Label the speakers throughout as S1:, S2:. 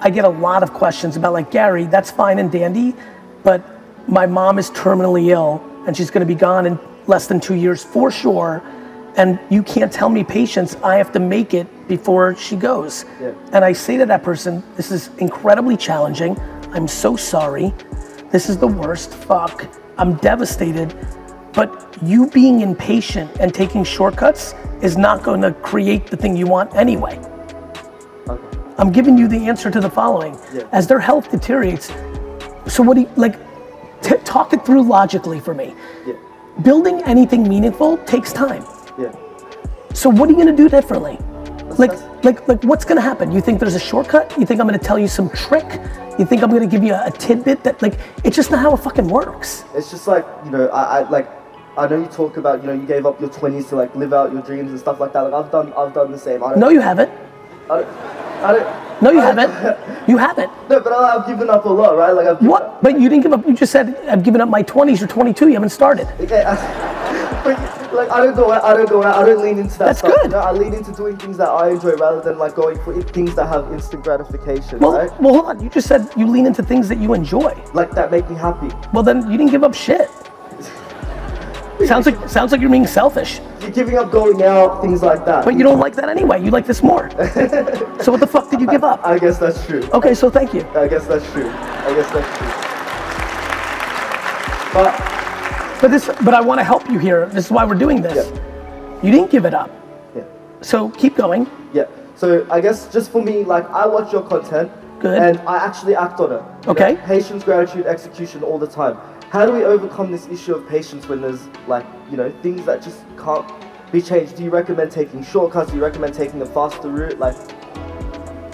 S1: I get a lot of questions about like Gary, that's fine and dandy, but my mom is terminally ill and she's going to be gone in less than two years for sure. And you can't tell me patience. I have to make it before she goes.
S2: Yeah.
S1: And I say to that person, this is incredibly challenging. I'm so sorry. This is the worst. Fuck. I'm devastated. But you being impatient and taking shortcuts is not going to create the thing you want anyway. I'm giving you the answer to the following.
S2: Yeah.
S1: As their health deteriorates, so what do you, like, t- talk it through logically for me.
S2: Yeah.
S1: Building anything meaningful takes time.
S2: Yeah.
S1: So what are you gonna do differently? Like, like, like, what's gonna happen? You think there's a shortcut? You think I'm gonna tell you some trick? You think I'm gonna give you a, a tidbit that, like, it's just not how it fucking works.
S2: It's just like you know, I, I like. I know you talk about you know you gave up your twenties to like live out your dreams and stuff like that. Like I've done I've done the same. I don't,
S1: No, you haven't.
S2: I don't, I don't
S1: No, you
S2: I
S1: haven't. You haven't.
S2: No, but I, I've given up a lot, right? Like I've
S1: What? But you didn't give up. You just said I've given up my 20s. You're 22. You haven't started.
S2: Okay, I, but like I don't go out, I don't go out, I don't lean into that
S1: That's
S2: stuff.
S1: good.
S2: You know, I lean into doing things that I enjoy rather than like going for things that have instant gratification,
S1: Well,
S2: right?
S1: well, hold on. You just said you lean into things that you enjoy.
S2: Like that make me happy.
S1: Well, then you didn't give up shit. Sounds like sounds like you're being selfish.
S2: You're giving up going out, things like that.
S1: But you don't like that anyway. You like this more. so what the fuck did you give up?
S2: I guess that's true.
S1: Okay, so thank you.
S2: I guess that's true. I guess that's true. But
S1: But this, but I want to help you here. This is why we're doing this. You didn't give it up.
S2: yeah.
S1: So keep going.
S2: Yeah. So I guess just for me, like I watch your content,
S1: Good.
S2: and I actually act on it.
S1: Okay.
S2: know, patience, gratitude, execution all the time. How do we overcome this issue of patience when there's like you know things that just can't be changed? Do you recommend taking shortcuts? Do you recommend taking a faster route? Like,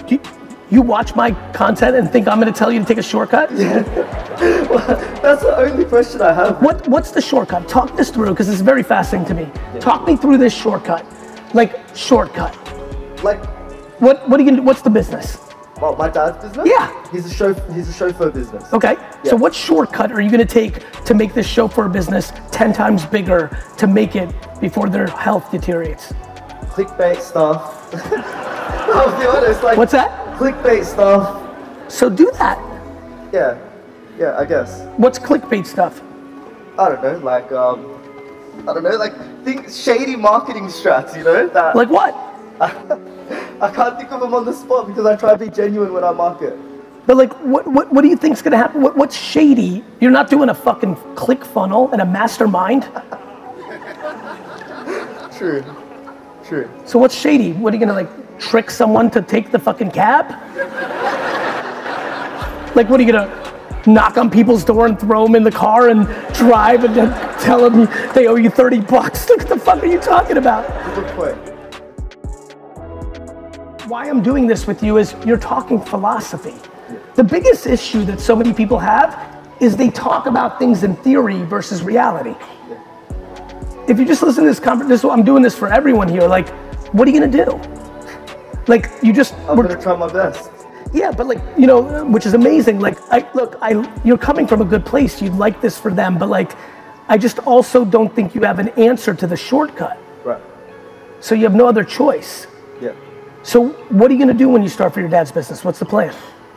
S1: you, you watch my content and think I'm going to tell you to take a shortcut? Yeah.
S2: well, that's the only question I have.
S1: What What's the shortcut? Talk this through because it's very fascinating to me. Talk me through this shortcut. Like shortcut.
S2: Like,
S1: What What are you gonna? What's the business?
S2: Well, my dad's business.
S1: Yeah.
S2: He's a chauffeur. He's a chauffeur business.
S1: Okay.
S2: Yeah.
S1: So what shortcut are you going to take to make this chauffeur business 10 times bigger to make it before their health deteriorates?
S2: Clickbait stuff. I'll be honest. Like,
S1: What's that?
S2: Clickbait stuff.
S1: So do that.
S2: Yeah. Yeah. I guess.
S1: What's clickbait stuff?
S2: I don't know, like um, I don't know, like think shady marketing strats, you know? That
S1: Like what?
S2: I can't think of them on the spot because I try to be genuine when I market.
S1: But like, what, what, what do you think's gonna happen? What, what's shady? You're not doing a fucking click funnel and a mastermind.
S2: True, true.
S1: So what's shady? What are you gonna like trick someone to take the fucking cab? like, what are you gonna knock on people's door and throw them in the car and drive and then tell them they owe you 30 bucks? What the fuck are you talking about?
S2: Good point.
S1: Why I'm doing this with you is you're talking philosophy. The biggest issue that so many people have is they talk about things in theory versus reality. If you just listen to this conversation, I'm doing this for everyone here. Like, what are you gonna do? Like, you just
S2: I'm gonna try my best.
S1: yeah, but like you know, which is amazing. Like, I look, I you're coming from a good place. You'd like this for them, but like, I just also don't think you have an answer to the shortcut.
S2: Right.
S1: So you have no other choice. So what are you gonna do when you start for your dad's business? What's the plan?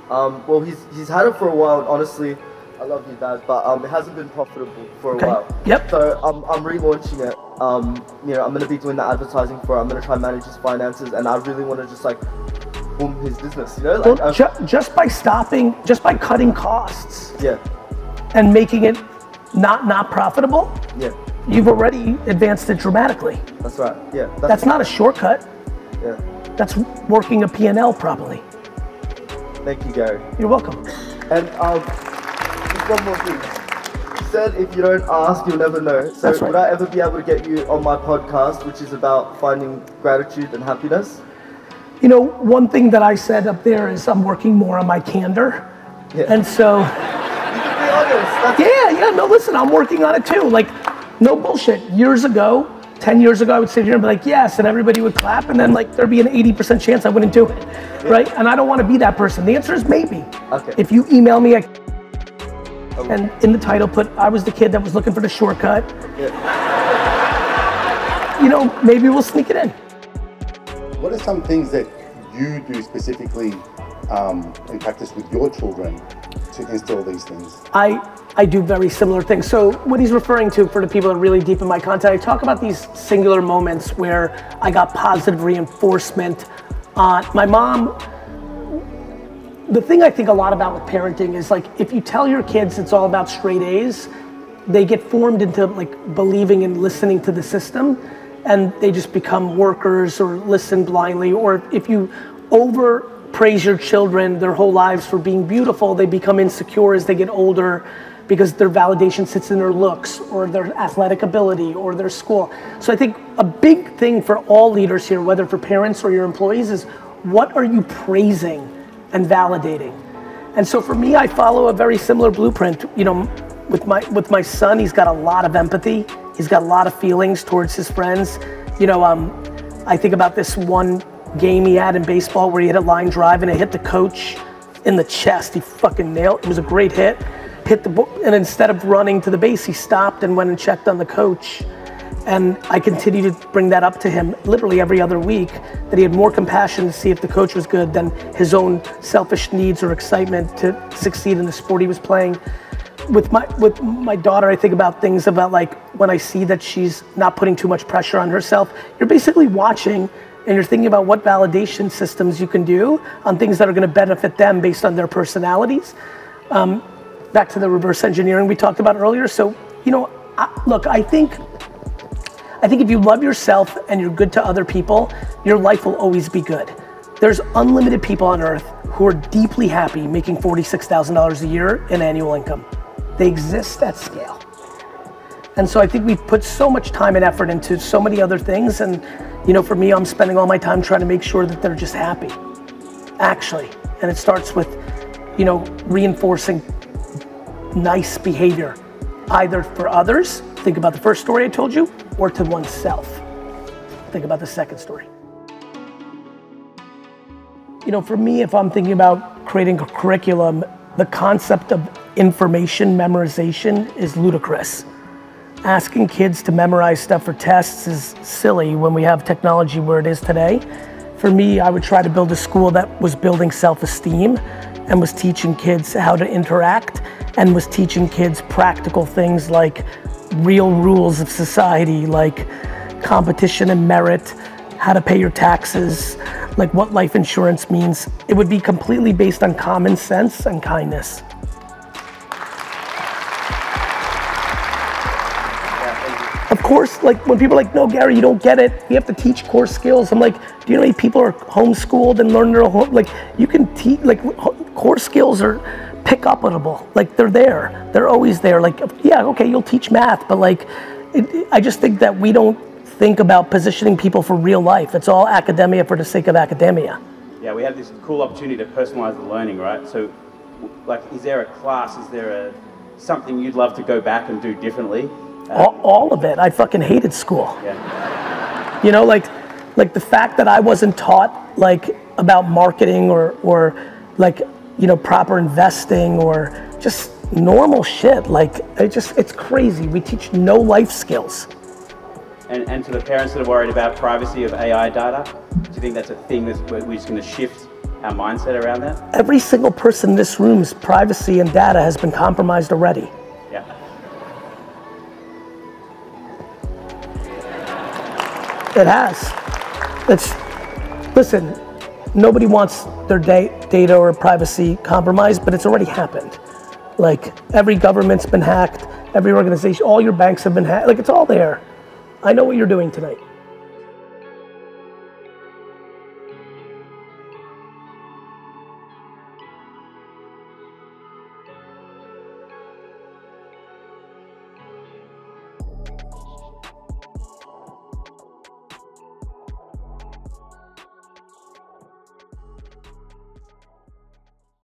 S2: Um, well, he's he's had it for a while. And honestly, I love you, Dad, but um, it hasn't been profitable for a
S1: Okay.
S2: while.
S1: Yep.
S2: So I'm I'm relaunching it. Um, you know, I'm gonna be doing the advertising for it. I'm gonna try and manage his finances, and I really want to just like boom his business. You know, like
S1: Well,
S2: um,
S1: ju- just by stopping, just by cutting costs
S2: yeah,
S1: and making it not not profitable,
S2: yeah.
S1: you've already advanced it dramatically.
S2: That's right. Yeah.
S1: That's not a shortcut.
S2: Yeah.
S1: That's working a P&L properly.
S2: Thank you, Gary.
S1: You're welcome.
S2: And um, just one more thing. You said if you don't ask, you'll never know. So
S1: That's right.
S2: would I ever be able to get you on my podcast, which is about finding gratitude and happiness?
S1: You know, one thing that I said up there is I'm working more on my candor.
S2: Yeah.
S1: And so,
S2: You can be honest. That's,
S1: yeah, yeah, no, listen, I'm working on it too. Like, no bullshit. Years ago, 10 years ago, I would sit here and be like, yes, and everybody would clap, and then like there'd be an 80% chance I wouldn't do it, right? And I don't want to be that person. The answer is maybe.
S2: Okay.
S1: If you email me, I, and in the title put, I was the kid that was looking for the shortcut,
S2: yeah.
S1: you know, maybe we'll sneak it in.
S3: What are some things that you do specifically um, in practice with your children to instill these things?
S1: I I do very similar things. So what he's referring to for the people that are really deep in my content, I talk about these singular moments where I got positive reinforcement. Uh, my mom. The thing I think a lot about with parenting is like if you tell your kids it's all about straight A's, they get formed into like believing and listening to the system and they just become workers or listen blindly or if you over praise your children their whole lives for being beautiful. They become insecure as they get older because their validation sits in their looks or their athletic ability or their school. So i think a big thing for all leaders here whether for parents or your employees is what are you praising and validating? And so for me i follow a very similar blueprint you know with my with my son he's got a lot of empathy. He's got a lot of feelings towards his friends. You know um, i think about this one game he had in baseball where he hit a line drive and it hit the coach in the chest. He fucking nailed it. was a great hit. Hit the and instead of running to the base, he stopped and went and checked on the coach. And I continue to bring that up to him literally every other week that he had more compassion to see if the coach was good than his own selfish needs or excitement to succeed in the sport he was playing. With my with my daughter, I think about things about like when I see that she's not putting too much pressure on herself. You're basically watching and you're thinking about what validation systems you can do on things that are going to benefit them based on their personalities. Um, back to the reverse engineering we talked about earlier. So, you know, I, look, I think, I think if you love yourself and you're good to other people, your life will always be good. There's unlimited people on earth who are deeply happy making $46,000 a year in annual income. They exist at scale. And so I think we've put so much time and effort into so many other things and you know, for me, I'm spending all my time trying to make sure that they're just happy, actually. And it starts with, you know, reinforcing nice behavior, either for others, think about the first story I told you, or to oneself. Think about the second story. You know, for me, if I'm thinking about creating a curriculum, the concept of information memorization is ludicrous asking kids to memorize stuff for tests is silly when we have technology where it is today. For me, I would try to build a school that was building self-esteem and was teaching kids how to interact and was teaching kids practical things like real rules of society, like competition and merit, how to pay your taxes, like what life insurance means. It would be completely based on common sense and kindness. Course, like when people are like, no, Gary, you don't get it. You have to teach core skills. I'm like, do you know how many people are homeschooled and learn their home? Like, you can teach, like, core skills are pick upable. Like, they're there. They're always there. Like, yeah, okay, you'll teach math, but like, it, I just think that we don't think about positioning people for real life. It's all academia for the sake of academia.
S4: Yeah, we have this cool opportunity to personalize the learning, right? So, like, is there a class? Is there a something you'd love to go back and do differently?
S1: All, all of it. I fucking hated school.
S4: Yeah.
S1: You know, like, like the fact that I wasn't taught like about marketing or, or like, you know, proper investing or just normal shit. Like, it just, it's crazy. We teach no life skills.
S4: And, and to the parents that are worried about privacy of AI data, do you think that's a thing that we're just going to shift our mindset around that?
S1: Every single person in this room's privacy and data has been compromised already. It has. It's, listen, nobody wants their da- data or privacy compromised, but it's already happened. Like every government's been hacked, every organization, all your banks have been hacked. Like it's all there. I know what you're doing tonight.